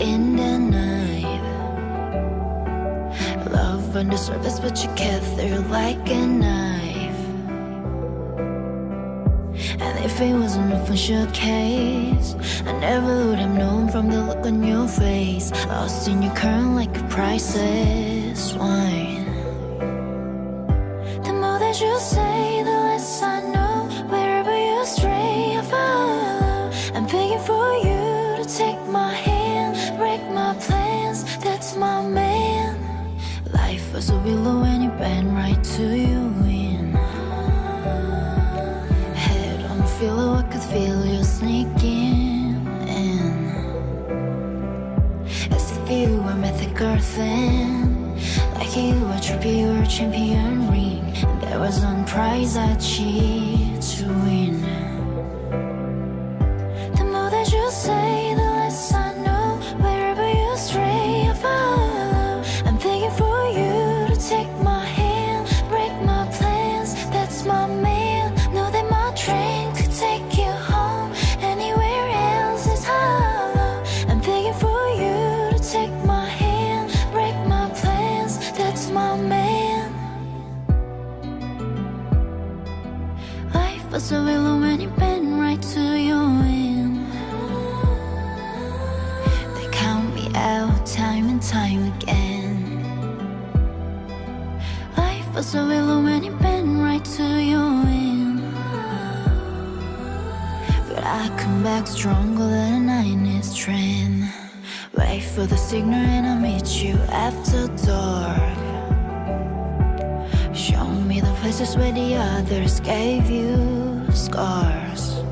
in the night. Love on the surface, but you through like a knife. And if it wasn't a official case, I never would have known from the look on your face. Lost in your current like a priceless wine. Champion ring. There was one prize I I come back stronger than a nine is trend. Wait for the signal and I'll meet you after dark. Show me the places where the others gave you scars.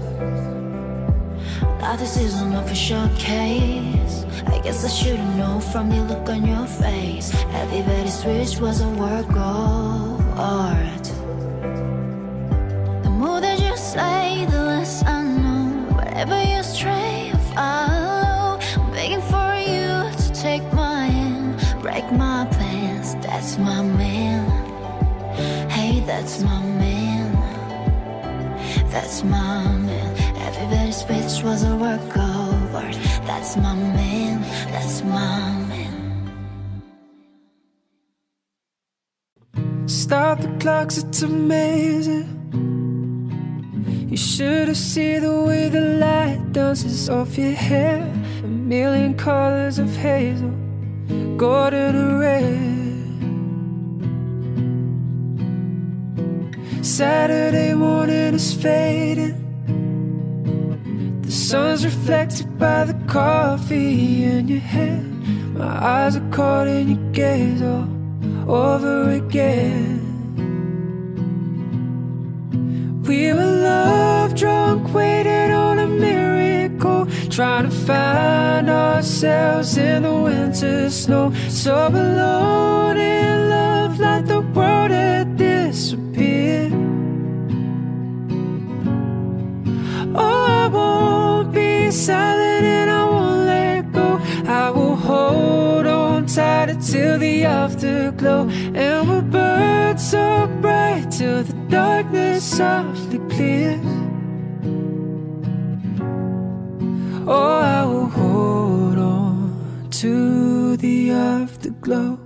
Now this is an official case. I guess I should've known from the look on your face. Everybody switch was a work of art. The more that you say, the. Stray, I follow. Begging for you to take my hand, break my plans. That's my man. Hey, that's my man. That's my man. Everybody's speech was a work of art. That's my man. That's my man. Stop the clocks, it's amazing. You should have seen the way the light dances off your hair. A million colors of hazel, golden and red. Saturday morning is fading. The sun's reflected by the coffee in your hand. My eyes are caught in your gaze all over again. We were love drunk, waiting on a miracle, trying to find ourselves in the winter snow. So alone in love, like the world had disappeared. Oh, I won't be silent and I won't let go. I will hold on tight until the afterglow. And we'll burn so bright till the darkness softly clears. Oh, I will hold on to the afterglow.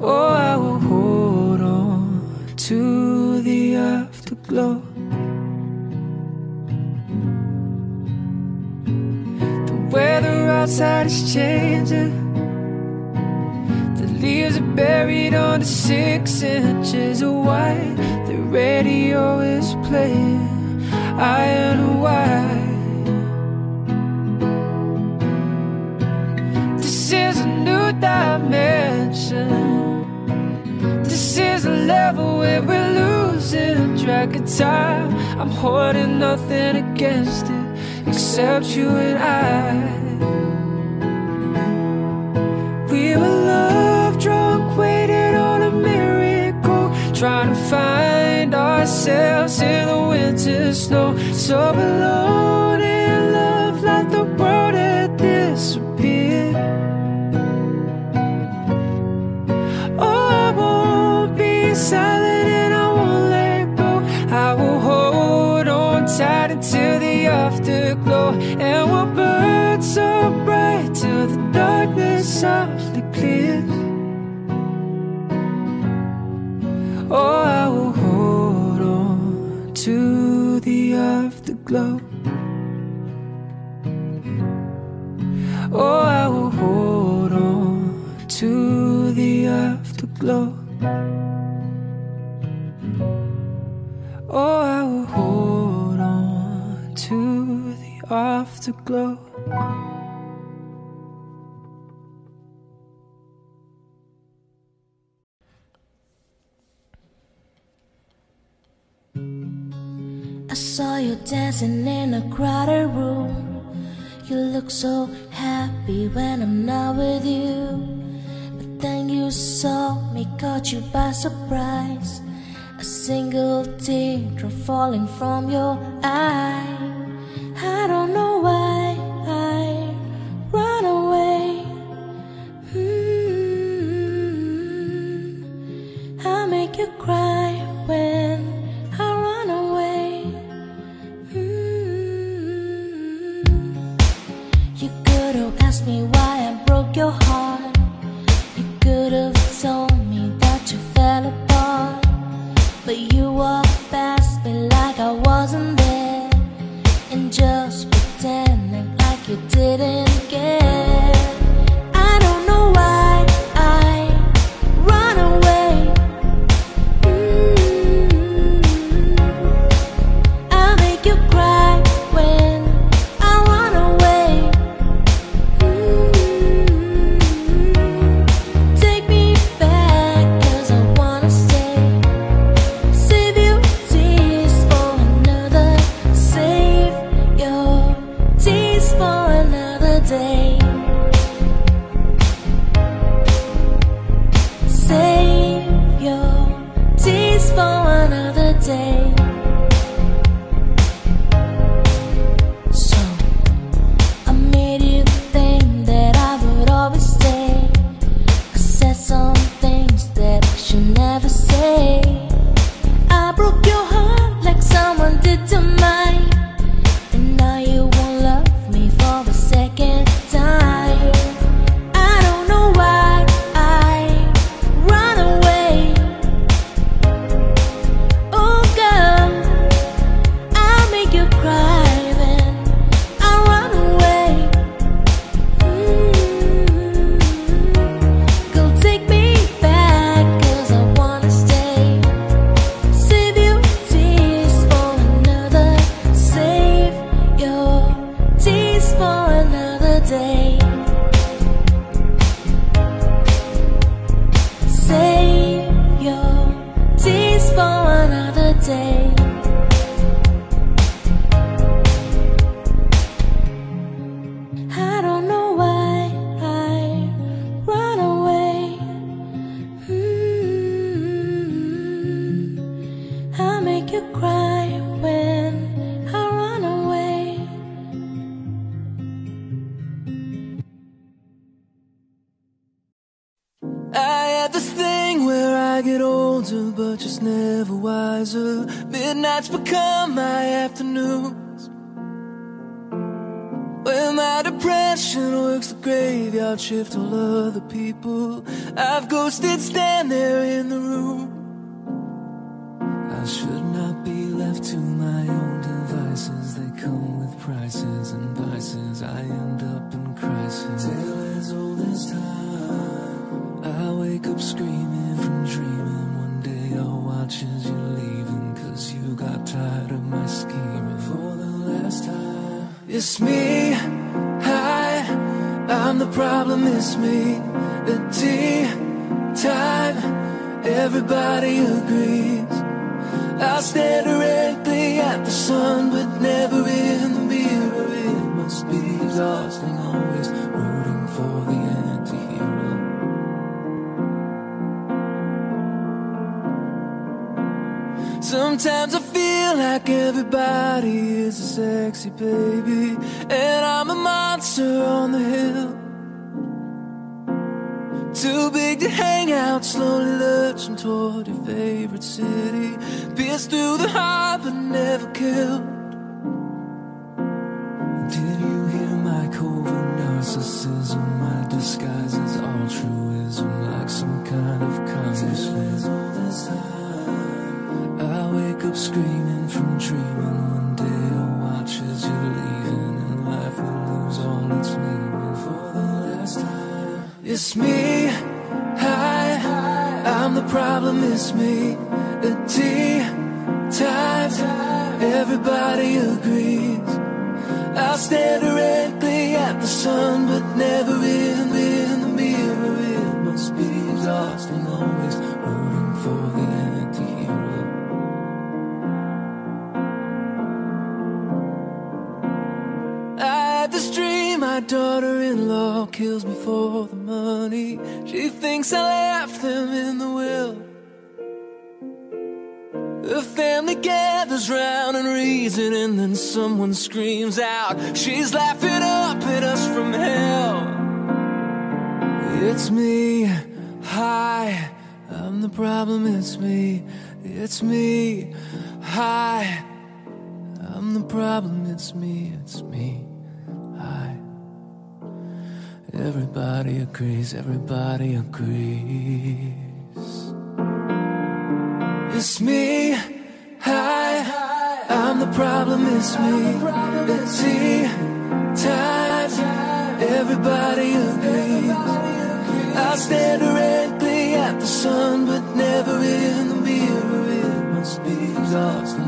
Oh, I will hold on to the afterglow. The weather outside is changing. Leaves are buried under six inches of white. The radio is playing iron white. This is a new dimension. This is a level where we're losing track of time. I'm holding nothing against it except you and I. We were trying to find ourselves in the winter snow. So alone in love, let the world had disappeared. Oh, I won't be silent and I won't let go. I will hold on tight until the afterglow, and we'll burn so bright till the darkness softly clears. Oh, I will hold on to the afterglow. Oh, I will hold on to the afterglow. Oh, I will hold on to the afterglow. you're dancing in a crowded room. You look so happy when I'm not with you. But then you saw me, caught you by surprise. A single teardrop falling from your eye. I the tea time. Everybody agrees. I stare directly at the sun, but never in the mirror. It must be exhausting, always rooting for the anti-hero. Sometimes I feel like everybody is a sexy baby, and I'm a monster on the hill. Too big to hang out, slowly lurching toward your favorite city. Pierced through the heart, but never killed. Did you hear my covert narcissism? My disguise is altruism, like some kind of congressman. I wake up screaming from dreaming. One day I'll watch as you're leaving, and life will lose all its meaning for the last time. It's me. The problem. It's me. A T type. Everybody agrees. I stare directly at the sun, but never in, my daughter-in-law kills me for the money. She thinks I left them in the will. The family gathers round and reason, and then someone screams out, She's laughing up at us from hell. It's me, hi, I'm the problem, it's me, it's me, hi, I'm the problem, it's me, it's me, hi. Everybody agrees, everybody agrees. It's me, hi, I'm the problem, it's me, it's he, time, everybody agrees. I stare directly at the sun, but never in the mirror. It must be lost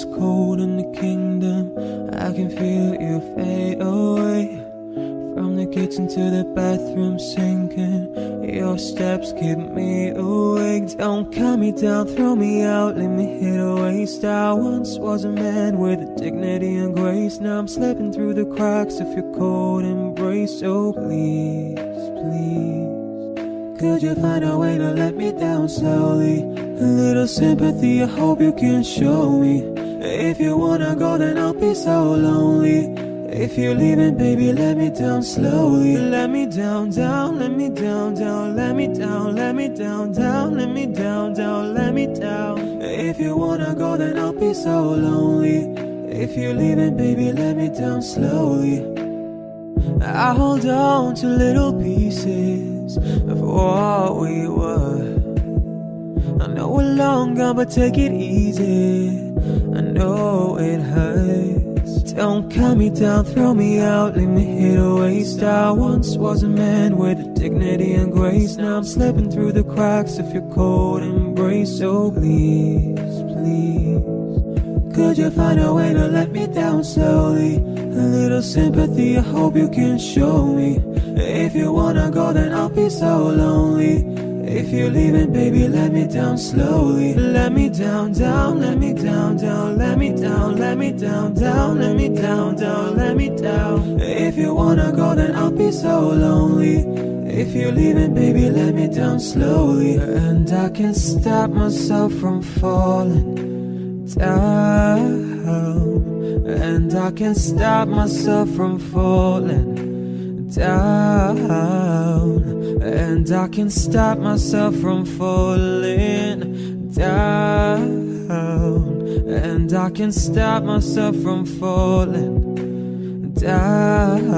is cold in the kingdom. I can feel you fade away. From the kitchen to the bathroom sinking. Your steps keep me awake. Don't cut me down, throw me out, let me hit a waste. I once was a man with a dignity and grace. Now I'm slipping through the cracks of your cold embrace. So please, please. Could you find a way to let me down slowly? A little sympathy, I hope you can show me. If you wanna go, then I'll be so lonely. If you're leaving, baby, let me down slowly. Let me down, down, let me down, down, let me down, let me down, down, let me down, down, let me down. If you wanna go, then I'll be so lonely. If you're leaving, baby, let me down slowly. I hold on to little pieces of what we were. I know we're long gone, but take it easy. I know it hurts. Don't cut me down, throw me out, leave me here to waste. I once was a man with dignity and grace. Now I'm slipping through the cracks of your cold embrace. So please, please. Could you find a way to let me down slowly? A little sympathy, I hope you can show me. If you wanna go, then I'll be so lonely. If you're leaving, baby, let me down slowly. Let me down, down, let me down, down, let me down, let me down, down, let me down, down, let me down. If you wanna go, then I'll be so lonely. If you're leaving, baby, let me down slowly. And I can't stop myself from falling down And I can't stop myself from falling down And I can't stop myself from falling down And I can't stop myself from falling down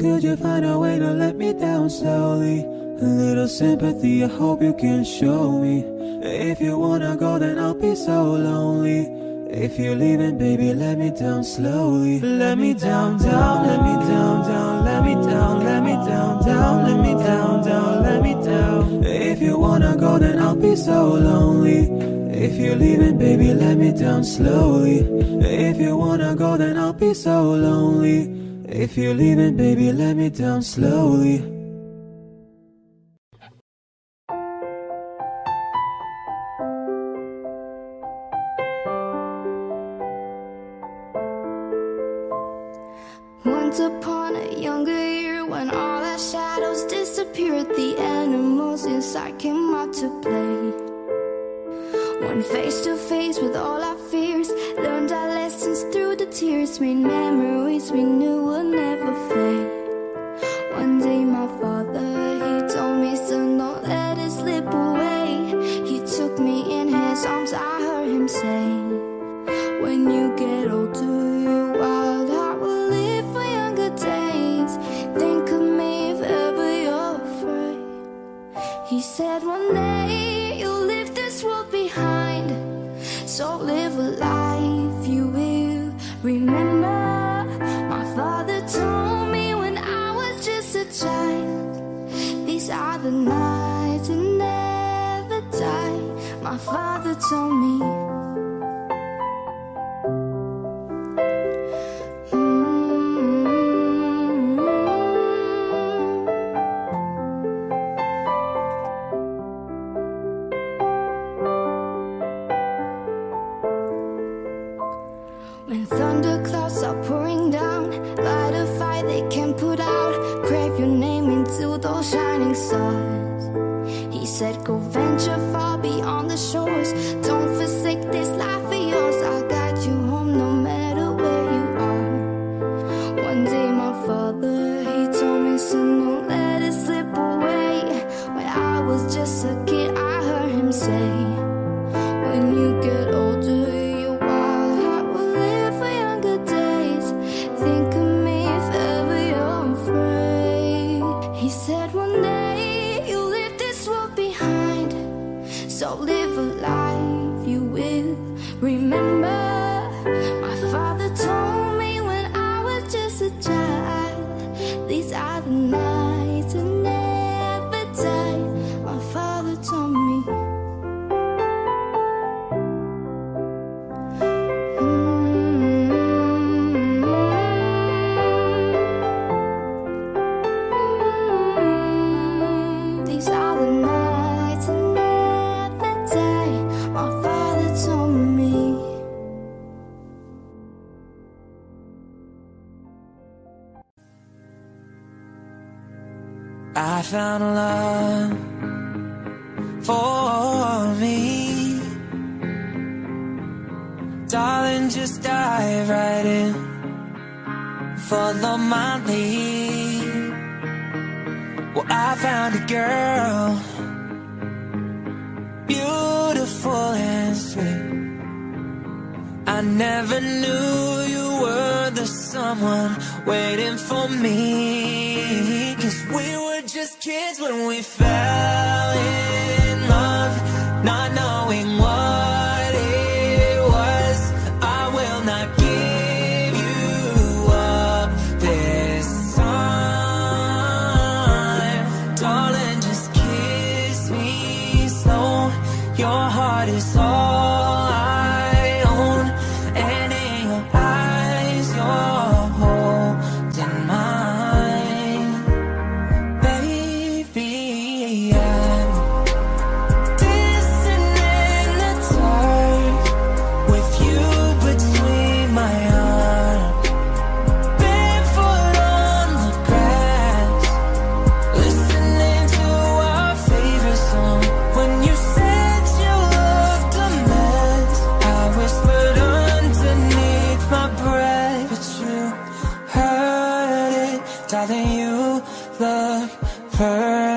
Could you find a way to let me down slowly? A little sympathy, I hope you can show me if you wanna go, then I'll be so lonely. If you're leaving, baby, let me down slowly. Let me down, down, let me down, down, let me down, let me down, down, let me down, down, let me down. If you wanna go, then I'll be so lonely. If you're leaving, baby, let me down slowly. If you wanna go, then I'll be so lonely. If you're leaving, baby, let me down slowly. With all our fears, learned our lessons through the tears, made memories we knew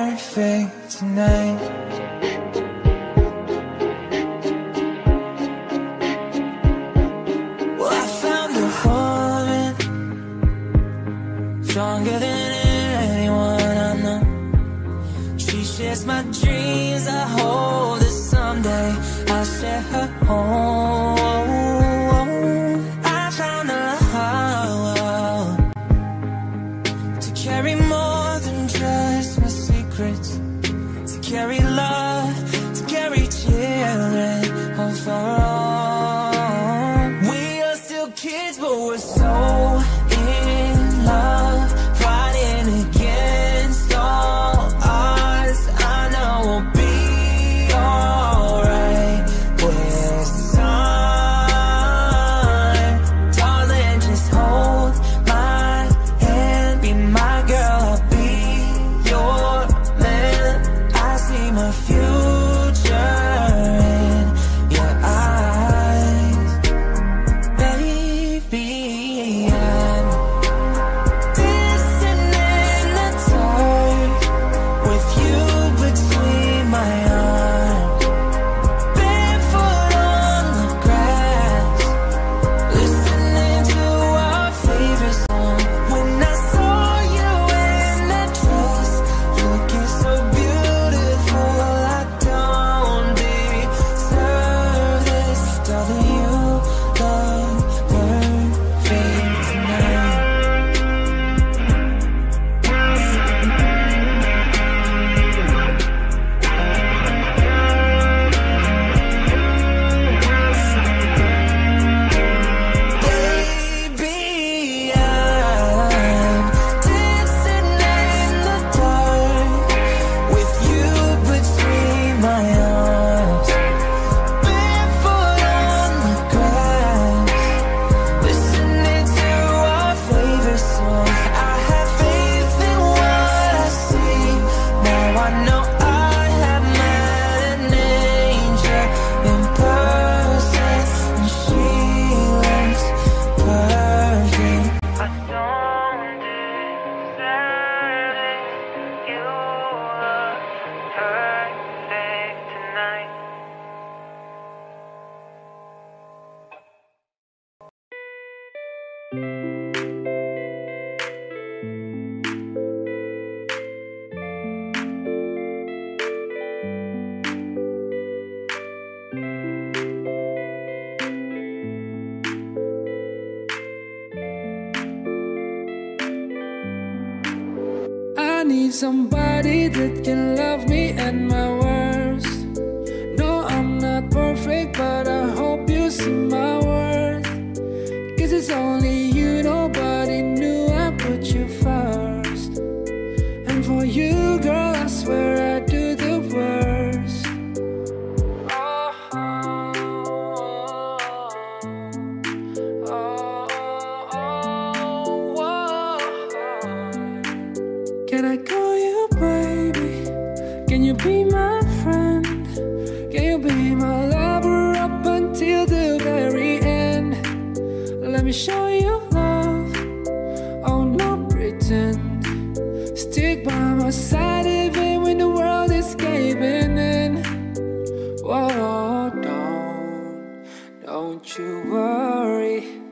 perfect tonight. Don't you worry.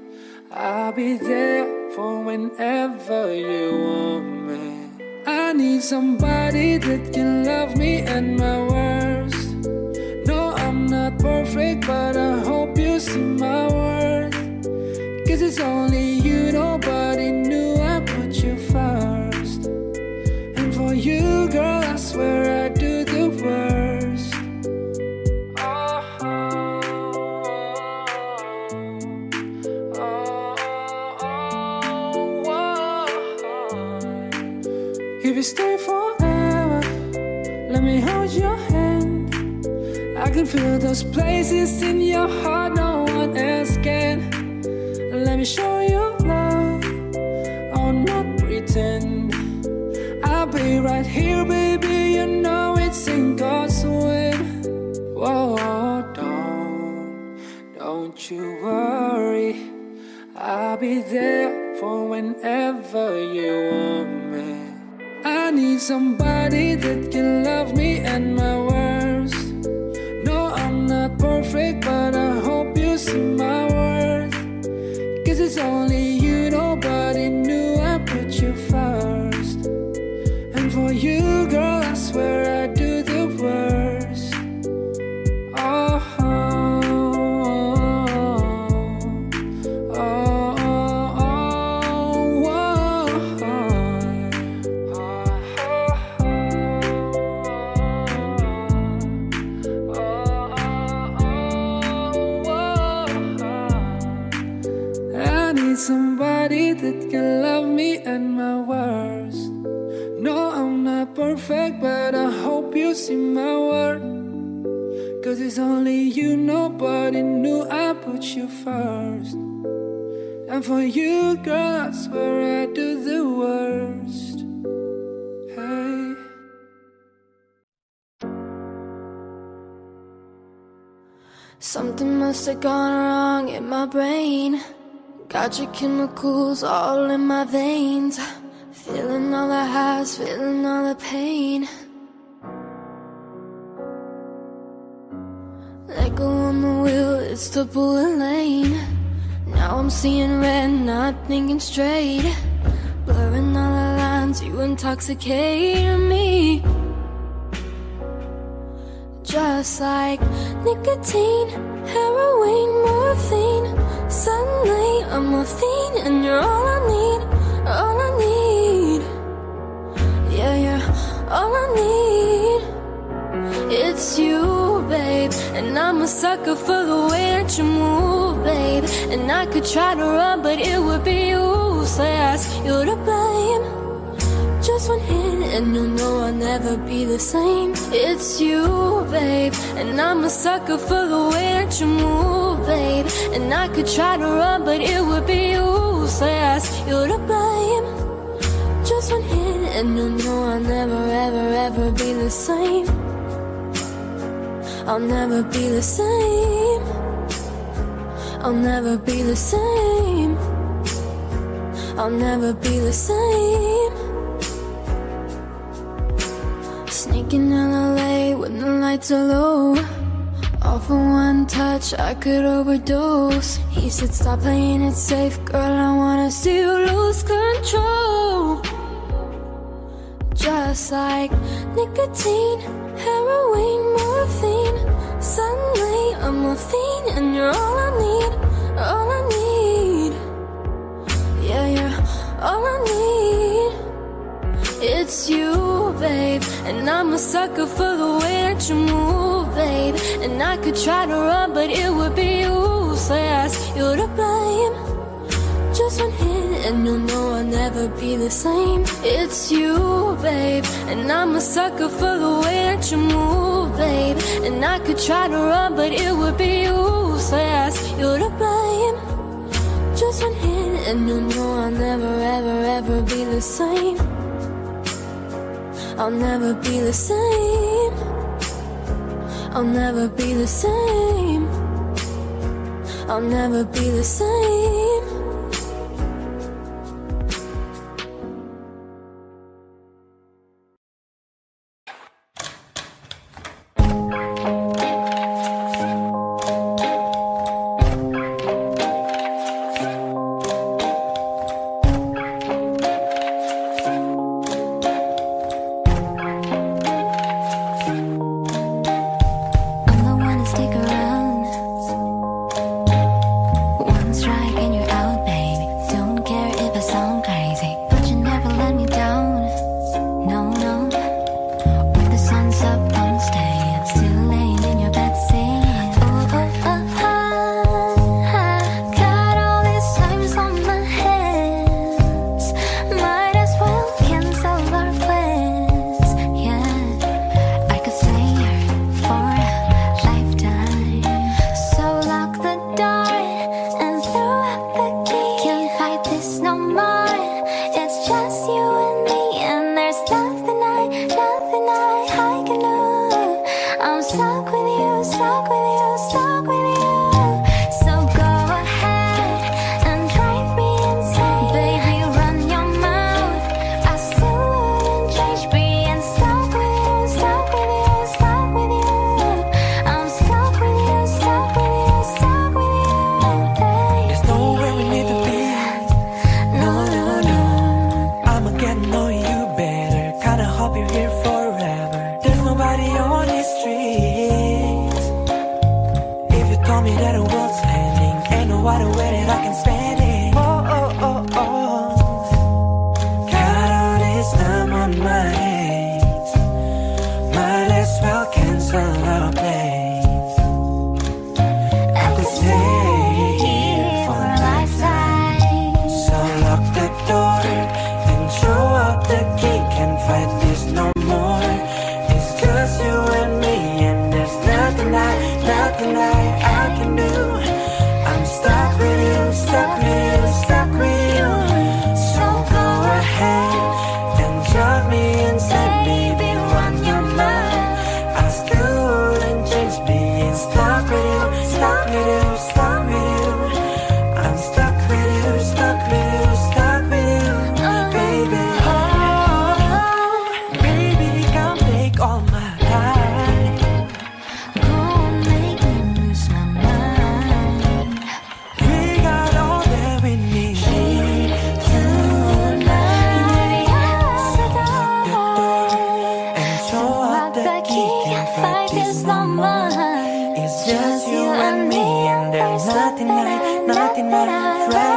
I'll be there for whenever you want me. I need somebody that can love me at my worst. No, I'm not perfect, but I hope you see my worth. Cause it's only you, nobody knew I put you first. And for you, girl, I swear I those places in your heart no one else can. Let me show you love, oh, not pretend. I'll be right here, baby. You know it's in God's will. Whoa, don't, don't you worry. I'll be there for whenever you want me. I need somebody that can love me and my not perfect, but I hope you see my worth. Cause it's only you, nobody knew I put you first. And for you, girl, I swear I do the worst. Hey. Something must have gone wrong in my brain. Got your chemicals all in my veins. Feeling all the highs, feeling all the pain. Let go on the wheel, it's the bullet lane. Now I'm seeing red, not thinking straight. Blurring all the lines, you intoxicate me. Just like nicotine, heroin, morphine. Suddenly I'm a fiend, and you're all I need, all I need. All I need. It's you, babe, and I'm a sucker for the way that you move, babe. And I could try to run, but it would be useless. You're to blame. Just one hit and you'll know I'll never be the same. It's you, babe, and I'm a sucker for the way that you move, babe. And I could try to run, but it would be useless. You're to blame. Just one hit and you'll know I'll never, ever, ever be the same. I'll never be the same. I'll never be the same. I'll never be the same. Sneaking in LA when the lights are low. All for one touch, I could overdose. He said, Stop playing it safe, girl. I wanna see you lose control. Just like nicotine, heroin, morphine. Suddenly I'm a fiend, and you're all I need, all I need. Yeah, you're all I need. It's you, babe, and I'm a sucker for the way that you move, babe. And I could try to run, but it would be useless. You're to blame just one hit and you'll know I'll never be the same. It's you, babe, and I'm a sucker for the way that you move, babe. And I could try to run, but it would be useless. You're to blame. Just one hit and you'll know I'll never, ever, ever be the same. I'll never be the same. I'll never be the same. I'll never be the same. in my friend.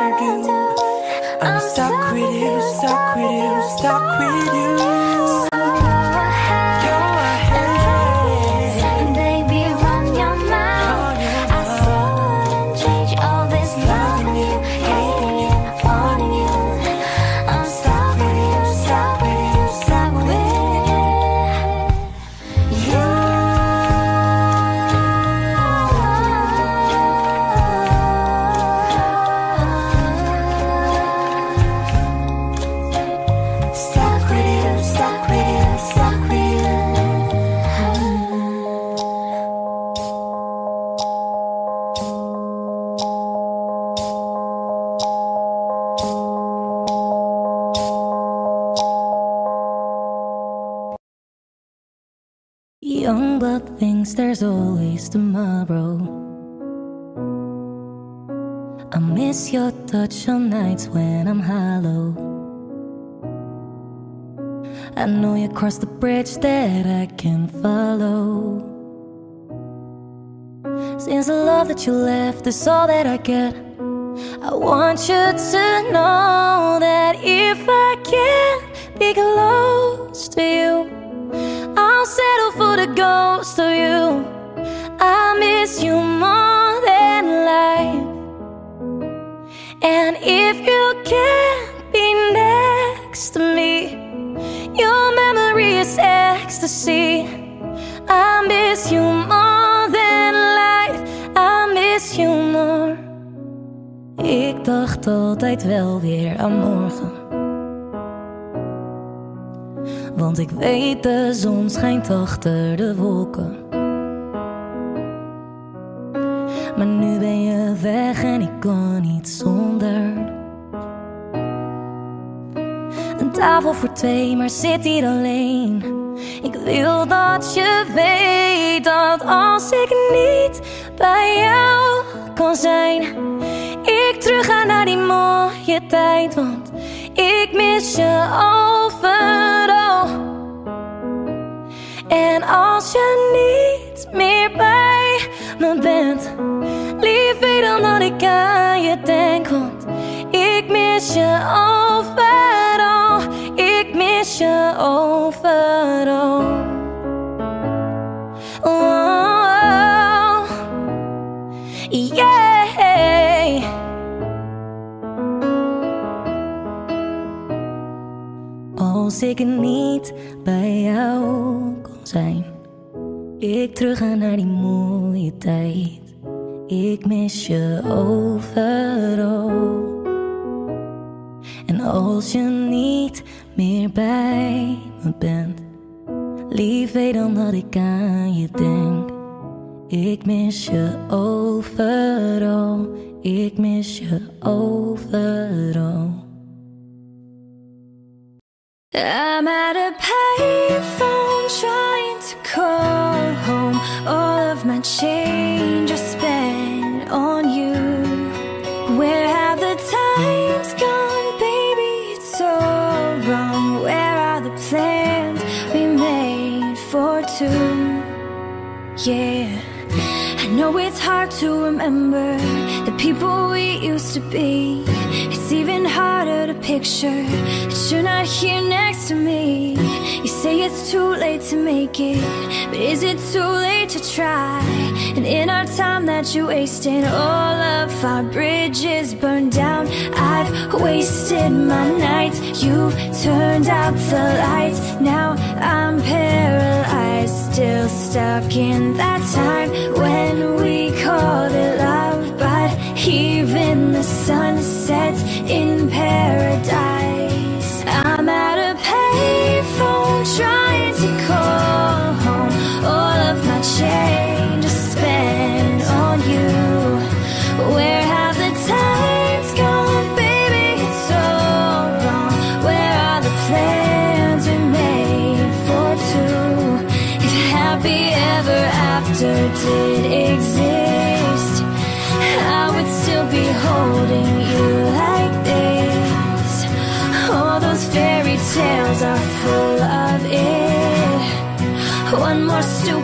there's always tomorrow. I miss your touch on nights when I'm hollow. I know you crossed the bridge that I can follow. Since the love that you left is all that I get, I want you to know that if I can't be close to you. I'll settle for the ghost of you. I miss you more than life. And if you can't be next to me Your memory is ecstasy. I miss you more than life. I miss you more. Ik dacht altijd wel weer aan morgen. Want ik weet de zon schijnt achter de wolken. Maar nu ben je weg en ik kan niet zonder. Een tafel voor twee, maar zit hier alleen. Ik wil dat je weet dat als ik niet bij jou kan zijn, ik terug ga naar die mooie tijd. Want ik mis je overal. En als je niet meer bij me bent, lief weet dan dat ik aan je denk. Want ik mis je overal. Ik mis je overal. Oh, yeah. Als ik niet bij jou zijn, ik terug ga naar die mooie tijd. Ik mis je overal. En als je niet meer bij me bent, lief dan dat ik aan je denk. Ik mis je overal, ik mis je overal. I'm at a payphone trying call home. All of my change I spent on you. Where have the times gone, baby? It's so wrong. Where are the plans we made for two? Yeah, I know it's hard to remember the people we used to be. It's even harder to picture that you're not here next to me. You say it's too late to make it, but is it too late to try? And in our time that you wasted, all of our bridges burned down. I've wasted my nights. You've turned out the lights. Now I'm paralyzed, still stuck in that time when we called it love. But even the sun sets in paradise. I'm at a payphone trying to call home. All of my change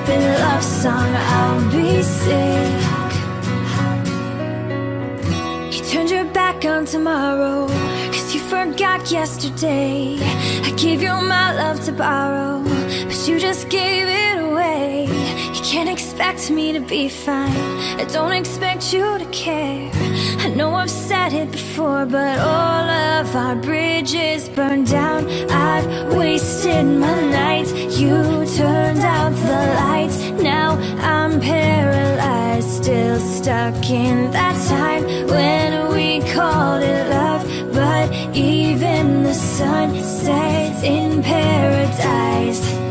stupid love song, I'll be sick. You turned your back on tomorrow, cause you forgot yesterday. I gave you my love to borrow, but you just gave it away. You can't expect me to be fine, I don't expect you to care. I know I've said it before, but all of our bridges burned down. I've wasted my nights, you turned out the lights. Now I'm paralyzed, still stuck in that time when we called it love. But even the sun sets in paradise.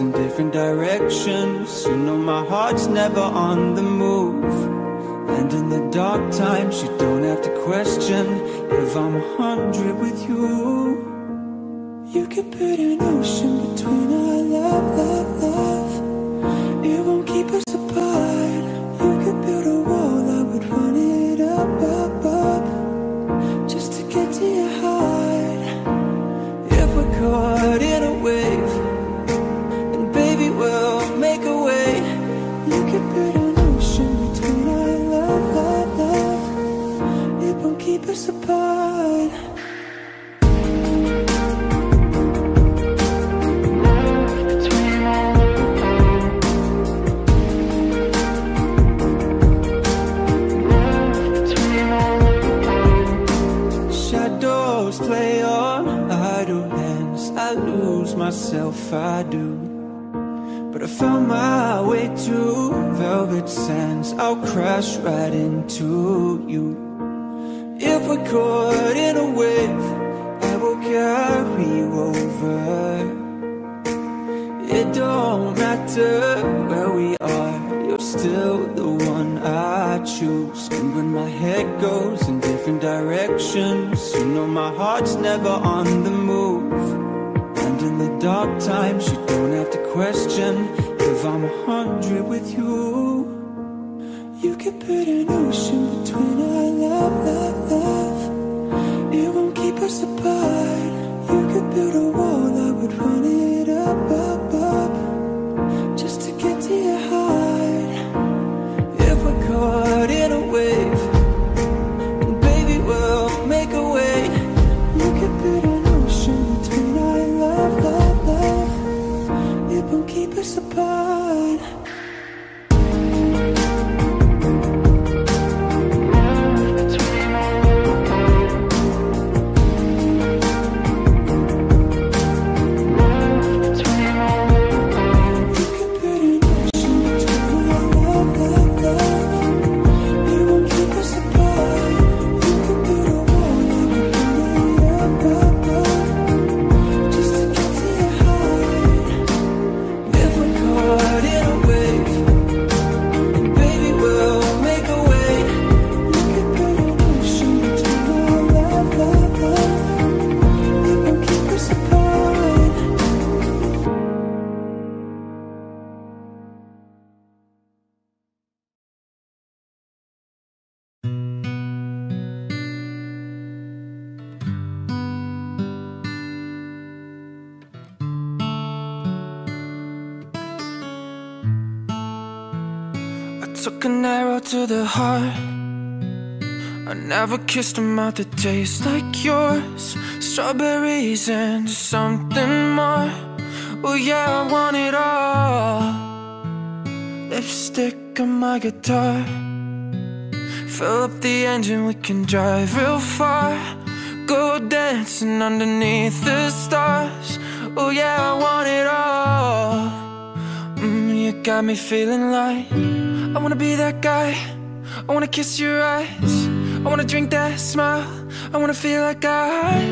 in different directions. You know my heart's never on the move. And in the dark times, you don't have to question if I'm a hundred with you. You could put an ocean between our love, love, love. It won't keep us apart. keep us apart. Shadows play on idle hands I lose myself, I do. But I found my way to velvet sands I'll crash right into you. We're caught in a wave, I will carry you over. It don't matter where we are, you're still the one I choose. And when my head goes in different directions, you know my heart's never on the move. And in the dark times, you don't have to question if I'm a hundred with you. You could put an ocean between our love, love, love. It won't keep us apart. You could build a wall, I would run it up, up, up. Just to get to your heart. If we're caught in a wave, and baby, we'll make a way. You could build an ocean between our love, love, love. It won't keep us apart. To the heart. I never kissed a mouth that tastes like yours. Strawberries and something more. Oh, yeah, I want it all. Lipstick on my guitar. Fill up the engine, we can drive real far. Go dancing underneath the stars. Oh, yeah, I want it all. Mm, you got me feeling like I wanna be that guy. I wanna kiss your eyes. I wanna drink that smile. I wanna feel like I,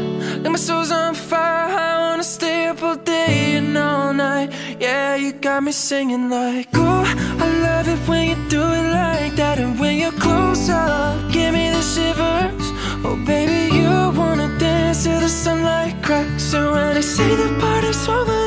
like my soul's on fire. I wanna stay up all day and all night. Yeah, you got me singing like, ooh, I love it when you do it like that. And when you're close up, give me the shivers. Oh, baby, you wanna dance till the sunlight cracks. And when they say the party's over,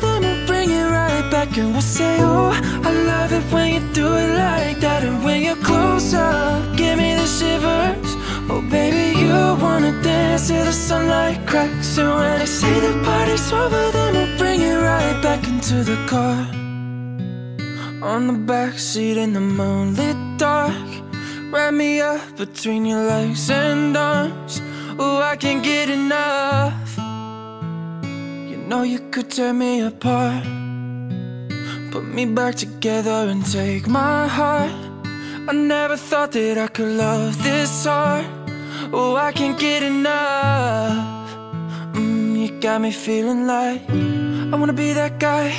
And we'll say, oh, I love it when you do it like that. And when you're close up, give me the shivers. Oh, baby, you wanna dance till the sunlight cracks. And when they say the party's over, then we'll bring it right back into the car. On the back seat in the moonlit dark. Wrap me up between your legs and arms. Oh, I can't get enough. You know you could tear me apart. Put me back together and take my heart. I never thought that I could love this hard. Oh, I can't get enough. Mm, you got me feeling like I wanna be that guy.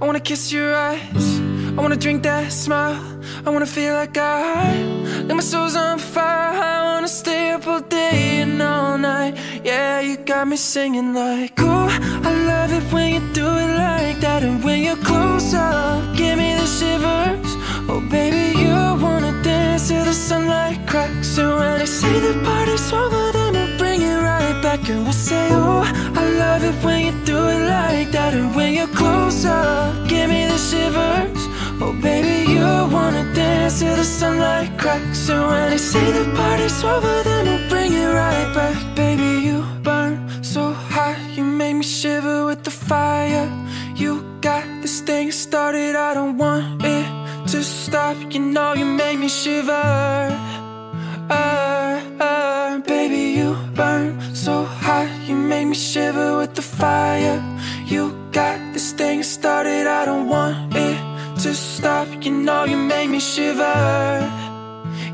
I wanna kiss your eyes. I wanna drink that smile. I wanna feel like I, like my soul's on fire. I wanna stay up all day and all night. Yeah, you got me singing like, ooh, I love it when you do it like that. And when you're close up, give me the shivers. Oh, baby, you wanna dance till the sunlight cracks. And when they say the party's over, then we'll bring it right back. And we'll say, oh, I love it when you do it like that. And when you're close up, give me the shivers. Oh, baby, you wanna dance till the sunlight cracks. And when they say the party's over, then we'll bring it right back. Baby, you burn so hot, you make me shiver with the fire. You got this thing started, I don't want it to stop. You know, you make me shiver. Uh, uh, baby, you burn so hot, you make me shiver with the fire. You got this thing started, I don't want it stop. You know, you make me shiver.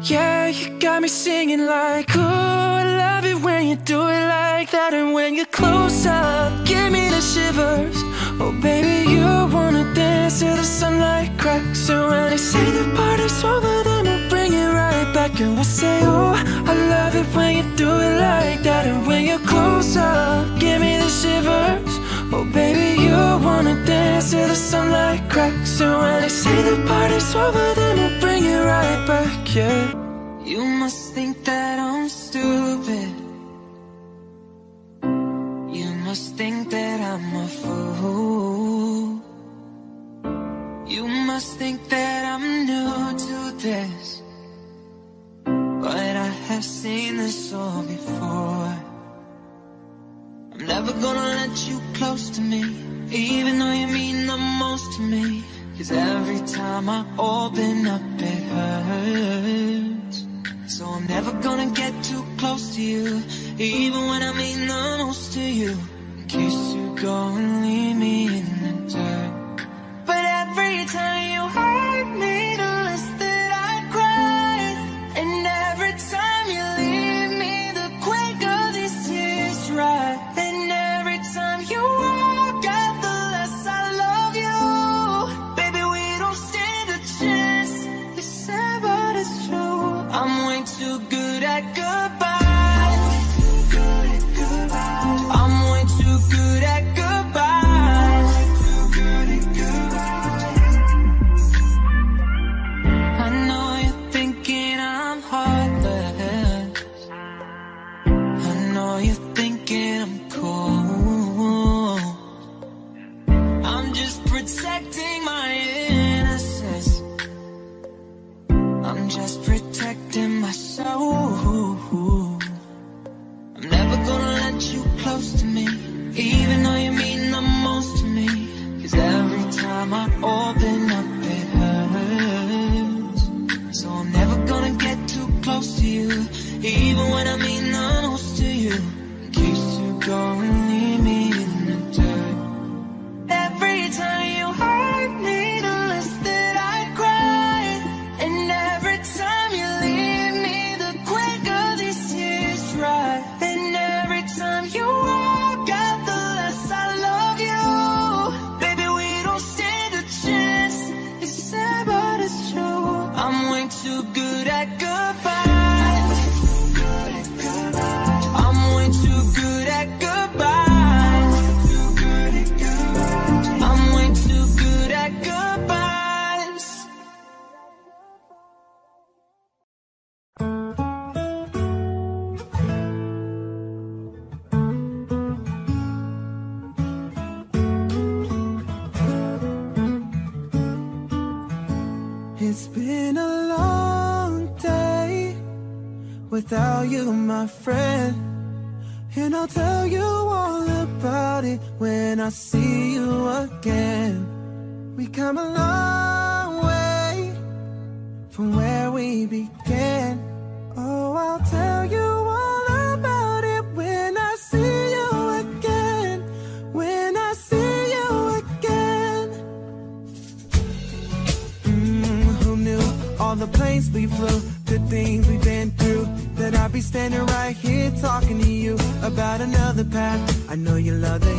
Yeah, you got me singing like, oh, I love it when you do it like that. And when you close up, give me the shivers. Oh, baby, you wanna dance till the sunlight cracks. So when they say the party's over, then we'll bring it right back. And we'll say, oh, I love it when you do it like that. And when you close up, give me the shivers. Oh, baby, you wanna dance till the sunlight cracks. And when they say the party's over, then we'll bring it right back, yeah. You must think that I'm stupid. You must think that I'm a fool. You must think that I'm new to this. But I have seen this all before. Never gonna let you close to me, even though you mean the most to me. Cause every time I open up, it hurts. So I'm never gonna get too close to you, even when I mean the most to you. In case you go and leave me in the dirt. But every time you hurt me,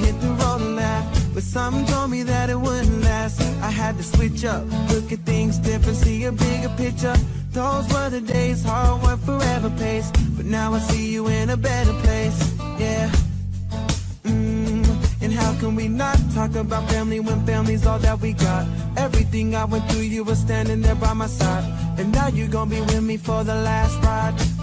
hit the road and laugh, but something told me that it wouldn't last. I had to switch up, look at things different, see a bigger picture. Those were the days, hard work forever pays. But now I see you in a better place, yeah. Mm, and how can we not talk about family when family's all that we got? Everything I went through, you were standing there by my side. And now you're gonna be with me for the last ride.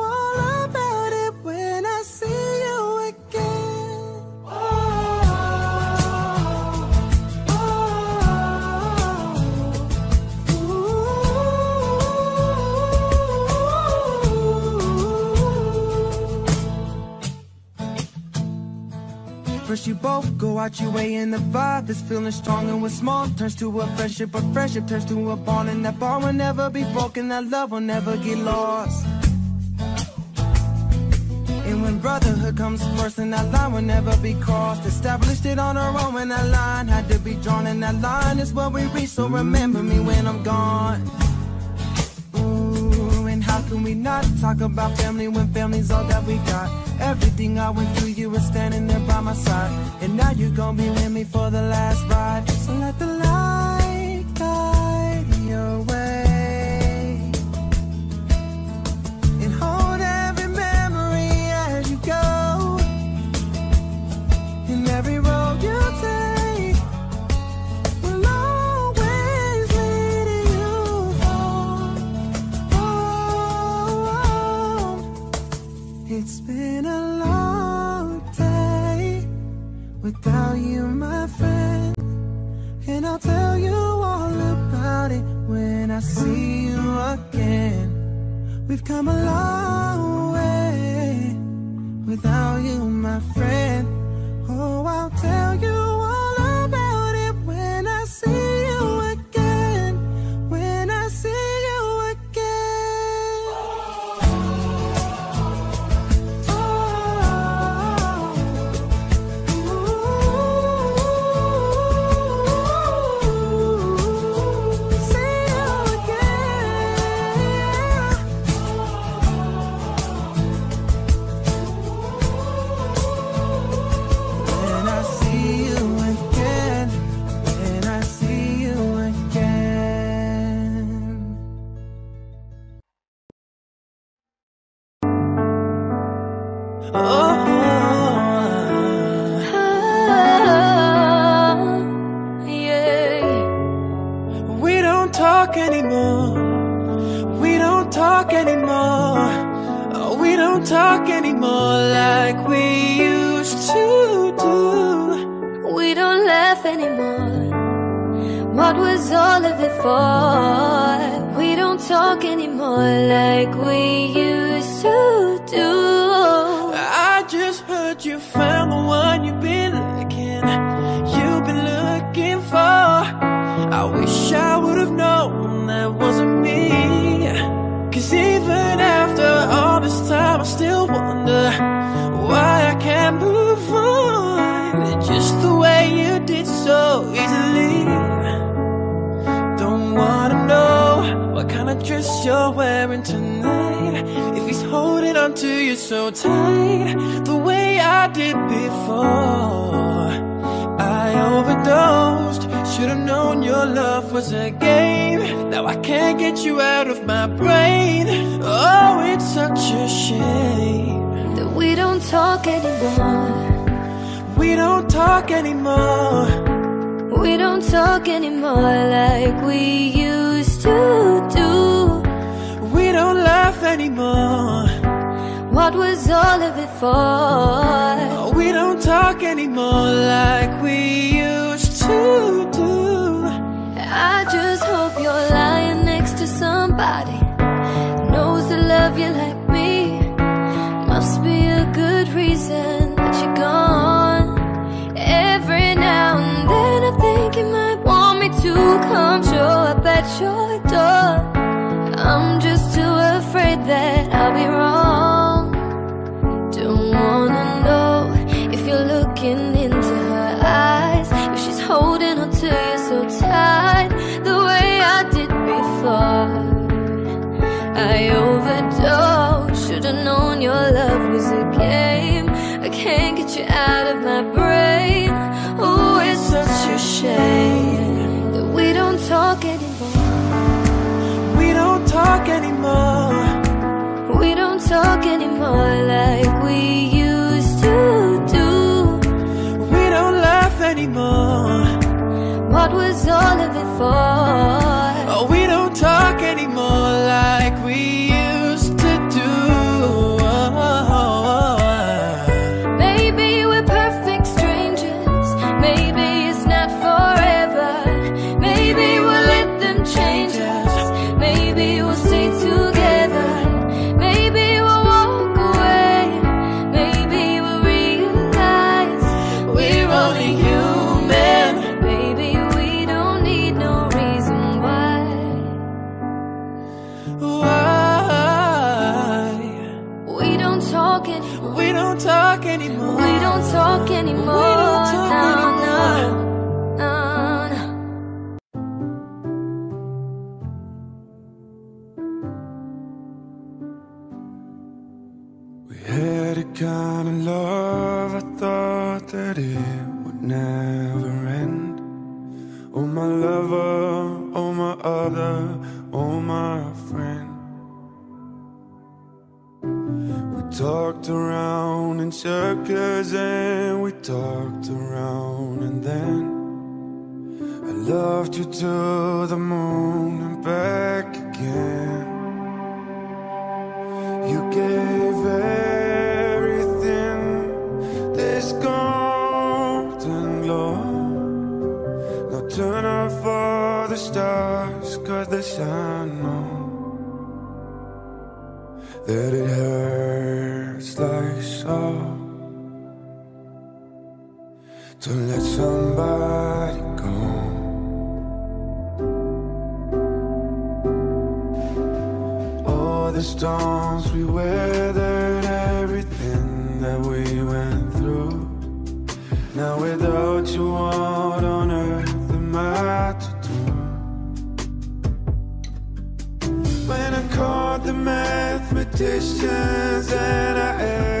First you both go out your way. And the vibe is feeling strong and what's small. Turns to a friendship, a friendship turns to a bond. And that bond will never be broken, that love will never get lost. And when brotherhood comes first and that line will never be crossed. Established it on our own when that line had to be drawn. And that line is what we reach, so remember me when I'm gone we not talk about family when family's all that we got. Everything I went through, you were standing there by my side. And now you're gonna be with me for the last ride. So let the light to you so tight, the way I did before. I overdosed, should've known your love was a game. Now I can't get you out of my brain. Oh, it's such a shame. That we don't talk anymore. We don't talk anymore. We don't talk anymore like we used to do. We don't laugh anymore. What was all of it for? Oh, we don't talk anymore like we used to do. I just hope you're lying next to somebody knows to love you like me. Must be a good reason that you're gone. Every now and then I think you might want me to come show up at your door. I'm just too afraid that I'll be wrong. Wanna know if you're looking into her eyes, if she's holding on to you so tight, the way I did before. I overdosed, should've known your love was a game. I can't get you out of my brain. Oh, it's such a shame that we don't talk anymore. We don't talk anymore. We don't talk anymore like we used to do. We don't laugh anymore. What was all of it for? Oh, we don't talk anymore like mathematicians and I asked